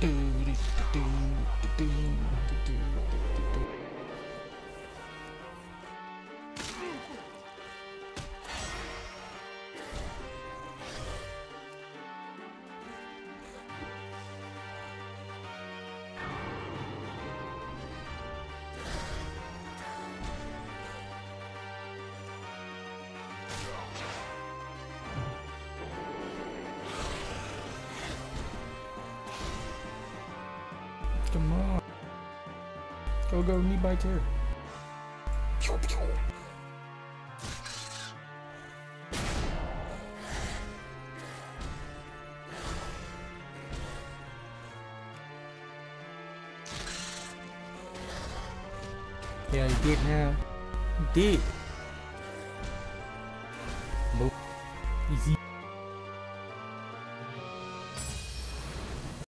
do do do do do Go, go, knee. Pew, pew. Yeah, you did now. You did. Boop. Easy.